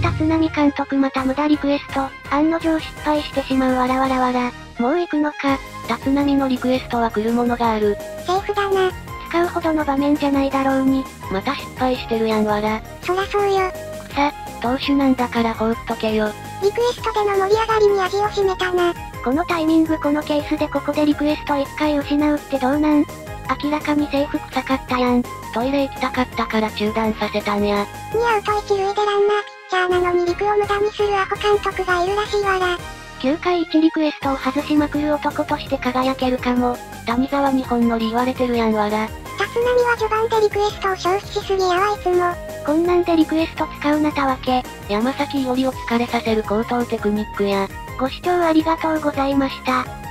立浪監督また無駄リクエスト、案の定失敗してしまうわらわらわら。もう行くのか。立浪のリクエストは来るものがある。セーフだな。使うほどの場面じゃないだろうに。また失敗してるやんわら。そらそうよ。草、投手なんだから放っとけよ。リクエストでの盛り上がりに味を占めたな。このタイミングこのケースでここでリクエスト1回失うってどうなん？明らかに制服臭かったやん。トイレ行きたかったから中断させたんや。2アウト1塁でランナーピッチャーなのに陸を無駄にするアホ監督がいるらしいわら。9回1リクエストを外しまくる男として輝けるかも。谷沢日本のり言われてるやんわら。立浪は序盤でリクエストを消費しすぎやわいつも。こんなんでリクエスト使うなたわけ。山崎伊織を疲れさせる高等テクニックや。ご視聴ありがとうございました。